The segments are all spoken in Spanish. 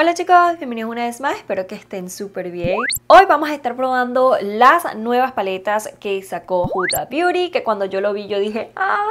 Hola chicos, bienvenidos una vez más, espero que estén súper bien. Hoy vamos a estar probando las nuevas paletas que sacó Huda Beauty, que cuando yo lo vi yo dije, ¡ah!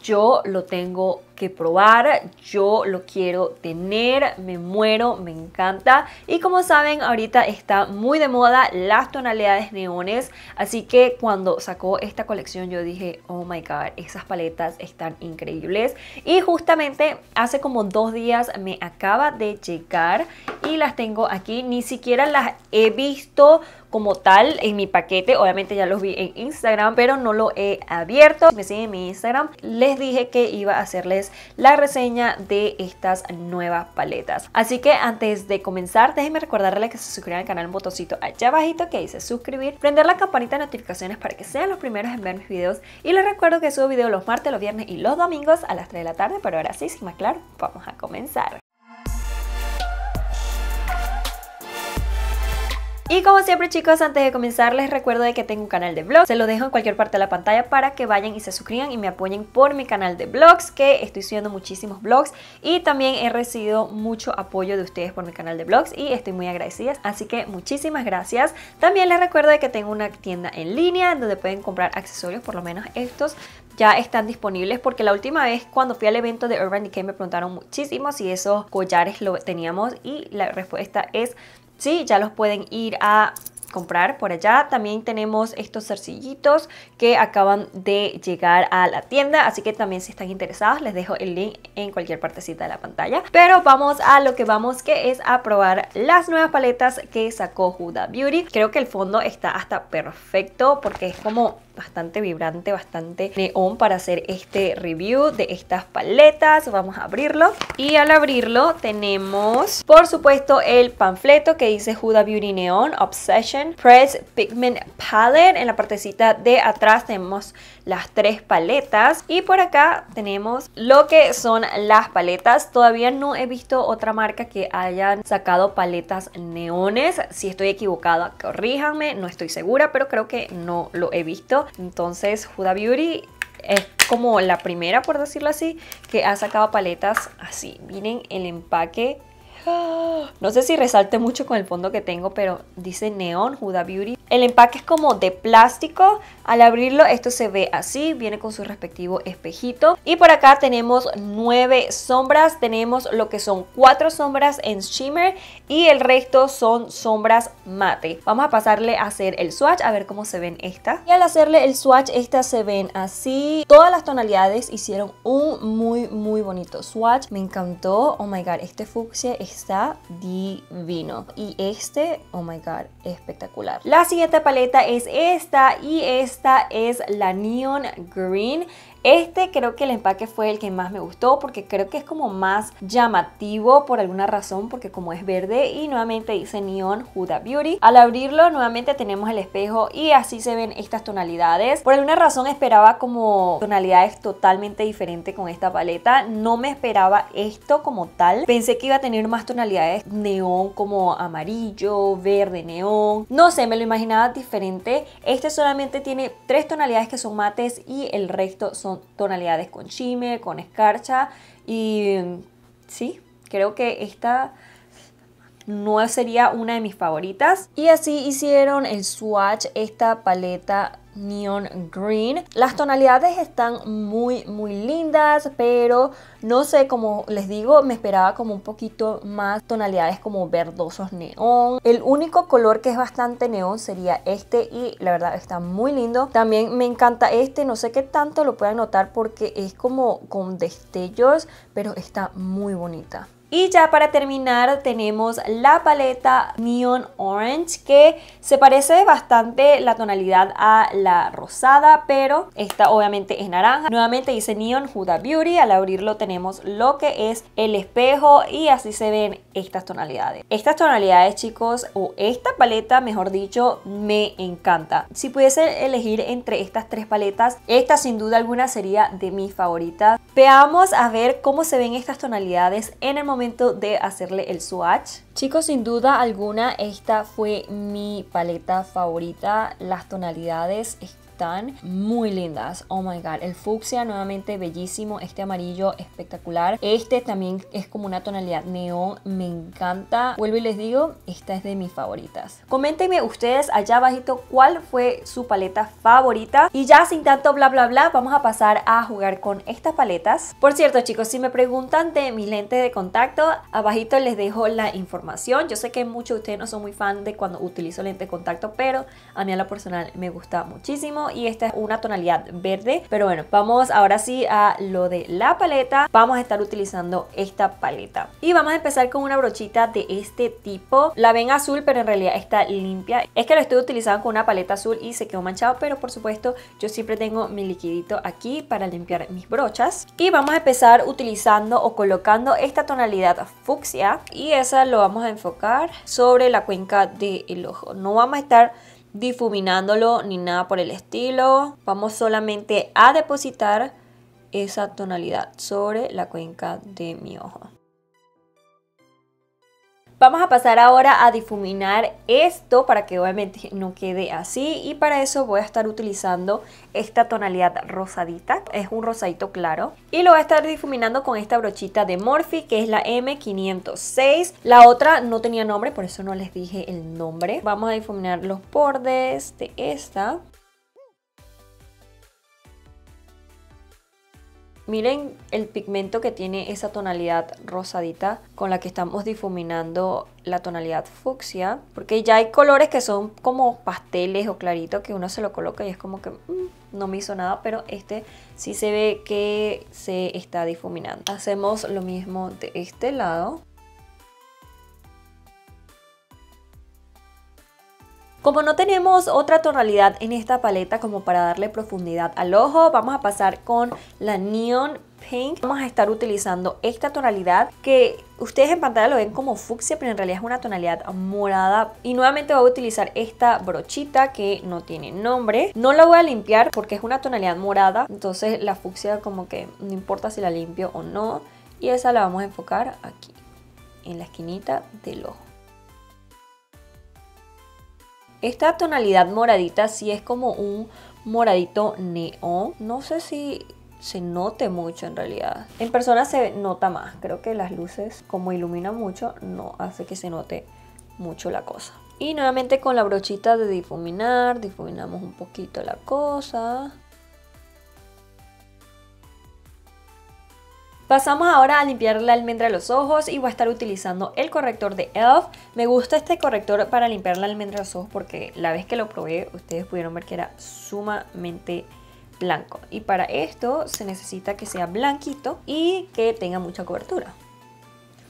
Yo lo tengo que probar, yo lo quiero tener, me muero, me encanta. Y como saben, ahorita está muy de moda las tonalidades neones, así que cuando sacó esta colección yo dije, oh my god, esas paletas están increíbles. Y justamente hace como dos días me acaba de llegar y las tengo aquí, ni siquiera las he visto como tal en mi paquete. Obviamente ya los vi en Instagram, pero no lo he abierto. Me siguen en mi Instagram, les dije que iba a hacerles la reseña de estas nuevas paletas. Así que antes de comenzar, déjenme recordarles que se suscriban al canal, un botoncito allá abajito que dice suscribir, prender la campanita de notificaciones para que sean los primeros en ver mis videos. Y les recuerdo que subo videos los martes, los viernes y los domingos a las 3 de la tarde, pero ahora sí, sin más claro, vamos a comenzar. Y como siempre chicos, antes de comenzar les recuerdo de que tengo un canal de vlogs, se lo dejo en cualquier parte de la pantalla para que vayan y se suscriban y me apoyen por mi canal de vlogs, que estoy subiendo muchísimos vlogs. Y también he recibido mucho apoyo de ustedes por mi canal de vlogs y estoy muy agradecida, así que muchísimas gracias. También les recuerdo de que tengo una tienda en línea donde pueden comprar accesorios, por lo menos estos ya están disponibles porque la última vez cuando fui al evento de Urban Decay me preguntaron muchísimo si esos collares lo teníamos y la respuesta es Sí, ya los pueden ir a comprar por allá. También tenemos estos zarcillitos que acaban de llegar a la tienda, así que también si están interesados les dejo el link en cualquier partecita de la pantalla. Pero vamos a lo que vamos que es a probar las nuevas paletas que sacó Huda Beauty. Creo que el fondo está hasta perfecto porque es como bastante vibrante, bastante neón para hacer este review de estas paletas. Vamos a abrirlo. Y al abrirlo tenemos, por supuesto, el panfleto que dice Huda Beauty Neon Obsession Press Pigment Palette. En la partecita de atrás tenemos las tres paletas. Y por acá tenemos lo que son las paletas. Todavía no he visto otra marca que hayan sacado paletas neones. Si estoy equivocada, corríjanme. No estoy segura, pero creo que no lo he visto. Entonces Huda Beauty es como la primera, por decirlo así, que ha sacado paletas así. Miren el empaque no sé si resalte mucho con el fondo que tengo, pero dice Neon Huda Beauty. El empaque es como de plástico. Al abrirlo esto se ve así, viene con su respectivo espejito. Y por acá tenemos nueve sombras. Tenemos lo que son cuatro sombras en shimmer y el resto son sombras mate. Vamos a pasarle a hacer el swatch a ver cómo se ven estas. Y al hacerle el swatch estas se ven así. Todas las tonalidades hicieron un muy muy bonito swatch. Me encantó. Oh my god, este fucsia es está divino. Y este, oh my god, espectacular. La siguiente paleta es esta y esta es la Neon Green. Este creo que el empaque fue el que más me gustó porque creo que es como más llamativo por alguna razón porque como es verde y nuevamente dice Neon Huda Beauty. Al abrirlo nuevamente tenemos el espejo y así se ven estas tonalidades. Por alguna razón esperaba como tonalidades totalmente diferentes con esta paleta. No me esperaba esto como tal. Pensé que iba a tener más tonalidades neón como amarillo, verde, neón. No sé, me lo imaginaba diferente. Este solamente tiene tres tonalidades que son mates y el resto son tonalidades con shimmer, con escarcha y sí, creo que esta no sería una de mis favoritas. Y así hicieron el swatch, esta paleta Neon Green. Las tonalidades están muy muy lindas, pero no sé, como les digo, me esperaba como un poquito más tonalidades como verdosos neón. El único color que es bastante neón sería este y la verdad está muy lindo. También me encanta este, no sé qué tanto lo puedan notar porque es como con destellos, pero está muy bonita. Y ya para terminar tenemos la paleta Neon Orange que se parece bastante la tonalidad a la rosada, pero esta obviamente es naranja. Nuevamente dice Neon Huda Beauty, al abrirlo tenemos lo que es el espejo y así se ven estas tonalidades. Estas tonalidades chicos, o esta paleta mejor dicho, me encanta. Si pudiese elegir entre estas tres paletas, esta sin duda alguna sería de mis favoritas. Veamos a ver cómo se ven estas tonalidades en el momento de hacerle el swatch. Chicos, sin duda alguna esta fue mi paleta favorita. Las tonalidades están muy lindas. Oh my god, el fucsia nuevamente bellísimo, este amarillo espectacular. Este también es como una tonalidad neón, me encanta. Vuelvo y les digo, esta es de mis favoritas. Coméntenme ustedes allá abajito cuál fue su paleta favorita. Y ya sin tanto bla bla bla, vamos a pasar a jugar con estas paletas. Por cierto chicos, si me preguntan de mis lentes de contacto, abajito les dejo la información. Yo sé que muchos de ustedes no son muy fan de cuando utilizo lentes de contacto, pero a mí a lo personal me gusta muchísimo. Y esta es una tonalidad verde. Pero bueno, vamos ahora sí a lo de la paleta. Vamos a estar utilizando esta paleta. Y vamos a empezar con una brochita de este tipo. La ven azul, pero en realidad está limpia. Es que lo estoy utilizando con una paleta azul y se quedó manchado, pero por supuesto yo siempre tengo mi liquidito aquí para limpiar mis brochas. Y vamos a empezar utilizando o colocando esta tonalidad fucsia y esa lo vamos a enfocar sobre la cuenca del ojo. No vamos a estar difuminándolo ni nada por el estilo. Vamos solamente a depositar esa tonalidad sobre la cuenca de mi ojo. Vamos a pasar ahora a difuminar esto para que obviamente no quede así y para eso voy a estar utilizando esta tonalidad rosadita, es un rosadito claro y lo voy a estar difuminando con esta brochita de Morphe que es la M506. La otra no tenía nombre, por eso no les dije el nombre. Vamos a difuminar los bordes de esta. Miren el pigmento que tiene esa tonalidad rosadita con la que estamos difuminando la tonalidad fucsia. Porque ya hay colores que son como pasteles o claritos que uno se lo coloca y es como que mm, no me hizo nada. Pero este sí se ve que se está difuminando. Hacemos lo mismo de este lado. Como no tenemos otra tonalidad en esta paleta como para darle profundidad al ojo, vamos a pasar con la Neon Pink. Vamos a estar utilizando esta tonalidad que ustedes en pantalla lo ven como fucsia, pero en realidad es una tonalidad morada. Y nuevamente voy a utilizar esta brochita que no tiene nombre. No la voy a limpiar porque es una tonalidad morada, entonces la fucsia como que no importa si la limpio o no. Y esa la vamos a enfocar aquí, en la esquinita del ojo. Esta tonalidad moradita sí es como un moradito neón. No sé si se note mucho en realidad. En persona se nota más. Creo que las luces, como iluminan mucho, no hace que se note mucho la cosa. Y nuevamente con la brochita de difuminar, difuminamos un poquito la cosa. Pasamos ahora a limpiar la almendra de los ojos y voy a estar utilizando el corrector de e.l.f. Me gusta este corrector para limpiar la almendra de los ojos porque la vez que lo probé ustedes pudieron ver que era sumamente blanco. Y para esto se necesita que sea blanquito y que tenga mucha cobertura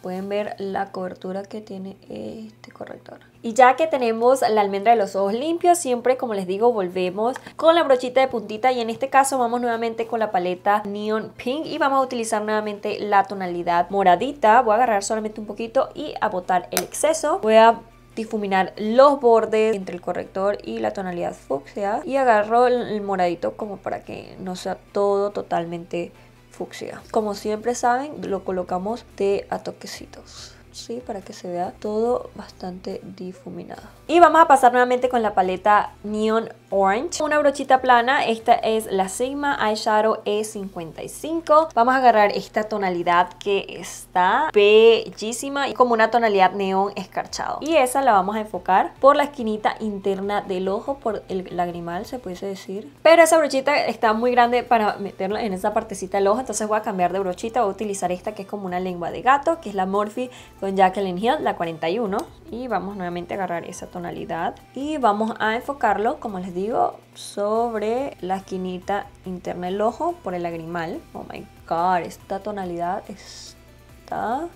pueden ver la cobertura que tiene este corrector. Y ya que tenemos la almendra de los ojos limpios, siempre como les digo volvemos con la brochita de puntita y en este caso vamos nuevamente con la paleta Neon Pink y vamos a utilizar nuevamente la tonalidad moradita. Voy a agarrar solamente un poquito y a botar el exceso. Voy a difuminar los bordes entre el corrector y la tonalidad fucsia y agarro el moradito como para que no sea todo totalmente fucsia. Como siempre saben, lo colocamos de a toquecitos. ¿Sí? Para que se vea todo bastante difuminado. Y vamos a pasar nuevamente con la paleta Neon Orange. Una brochita plana, esta es la Sigma Eyeshadow E55. Vamos a agarrar esta tonalidad que está bellísima y como una tonalidad neón escarchado. Y esa la vamos a enfocar por la esquinita interna del ojo, por el lagrimal se puede decir. Pero esa brochita está muy grande para meterla en esa partecita del ojo, entonces voy a cambiar de brochita. Voy a utilizar esta que es como una lengua de gato, que es la Morphe con Jacqueline Hill, la 41. Y vamos nuevamente a agarrar esa tonalidad y vamos a enfocarlo, como les digo, sobre la esquinita interna del ojo por el lagrimal. Oh my god, esta tonalidad está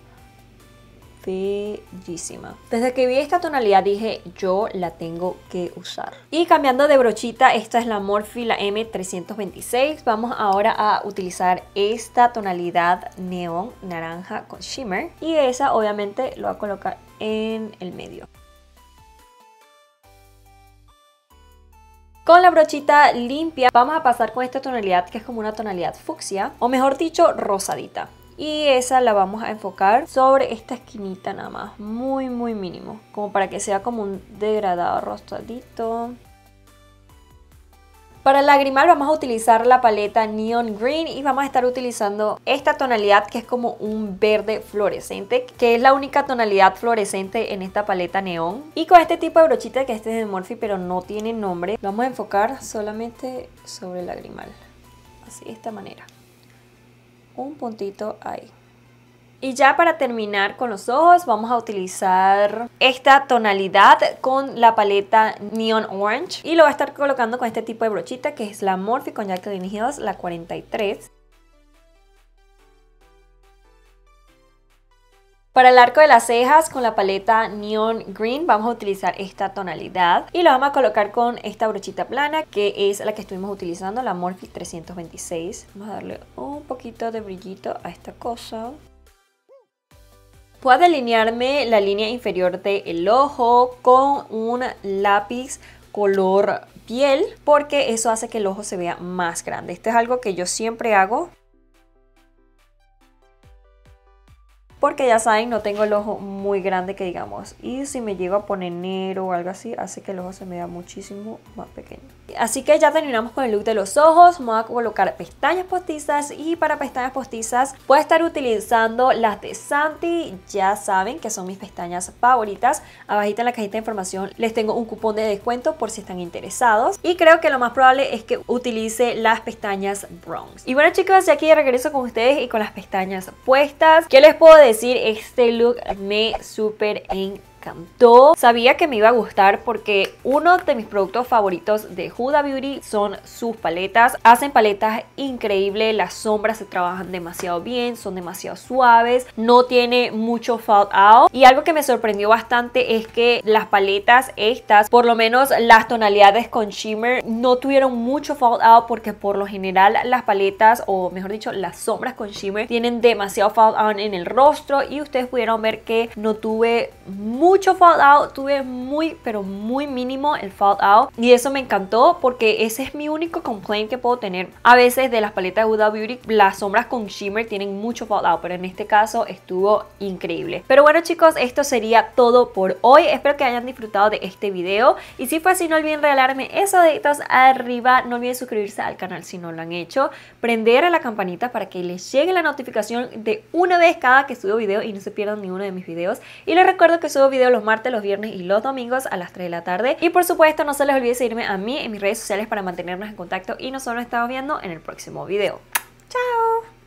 bellísima. Desde que vi esta tonalidad dije yo la tengo que usar. Y cambiando de brochita, esta es la Morphe, la M326. Vamos ahora a utilizar esta tonalidad neón naranja con shimmer. Y esa obviamente lo voy a colocar en el medio. Con la brochita limpia vamos a pasar con esta tonalidad que es como una tonalidad fucsia o mejor dicho rosadita y esa la vamos a enfocar sobre esta esquinita nada más, muy muy mínimo, como para que sea como un degradado rosadito. Para el lagrimal vamos a utilizar la paleta Neon Green y vamos a estar utilizando esta tonalidad que es como un verde fluorescente, que es la única tonalidad fluorescente en esta paleta neón. Y con este tipo de brochita que este es de Morphe pero no tiene nombre, vamos a enfocar solamente sobre el lagrimal. Así, de esta manera. Un puntito ahí. Y ya para terminar con los ojos vamos a utilizar esta tonalidad con la paleta Neon Orange y lo voy a estar colocando con este tipo de brochita que es la Morphe con Jacqueline Hills, la 43. Para el arco de las cejas con la paleta Neon Green vamos a utilizar esta tonalidad y lo vamos a colocar con esta brochita plana que es la que estuvimos utilizando, la Morphe 326. Vamos a darle un poquito de brillito a esta cosa. Puedo delinearme la línea inferior del ojo con un lápiz color piel porque eso hace que el ojo se vea más grande. Esto es algo que yo siempre hago porque ya saben, no tengo el ojo muy grande que digamos. Y si me llego a poner negro o algo así, hace que el ojo se me vea muchísimo más pequeño. Así que ya terminamos con el look de los ojos. Voy a colocar pestañas postizas y para pestañas postizas voy a estar utilizando las de Santi. Ya saben que son mis pestañas favoritas. Abajita en la cajita de información les tengo un cupón de descuento por si están interesados. Y creo que lo más probable es que utilice las pestañas bronze. Y bueno chicos, ya aquí regreso con ustedes y con las pestañas puestas. ¿Qué les puedo decir, este look me súper encanta encantó. Sabía que me iba a gustar porque uno de mis productos favoritos de Huda Beauty son sus paletas. Hacen paletas increíbles, las sombras se trabajan demasiado bien, son demasiado suaves, no tiene mucho fall out. Y algo que me sorprendió bastante es que las paletas estas, por lo menos las tonalidades con shimmer, no tuvieron mucho fall out porque por lo general las paletas, o mejor dicho, las sombras con shimmer tienen demasiado fall out en el rostro y ustedes pudieron ver que no tuve mucho mucho fallout, tuve muy pero muy mínimo el fallout y eso me encantó porque ese es mi único complaint que puedo tener. A veces de las paletas de Huda Beauty las sombras con shimmer tienen mucho fallout, pero en este caso estuvo increíble. Pero bueno chicos, esto sería todo por hoy. Espero que hayan disfrutado de este video y si fue así no olviden regalarme esos deditos arriba. No olviden suscribirse al canal si no lo han hecho, prender a la campanita para que les llegue la notificación de una vez cada que subo video y no se pierdan ninguno de mis videos. Y les recuerdo que subo videos los martes, los viernes y los domingos a las 3 de la tarde. Y por supuesto no se les olvide seguirme a mí en mis redes sociales para mantenernos en contacto y nos solo estamos viendo en el próximo video. ¡Chao!